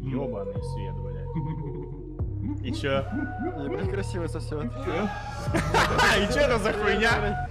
Ёбаный свет, блядь. И чё? Ебать красиво сосет. И чё это за хуйня?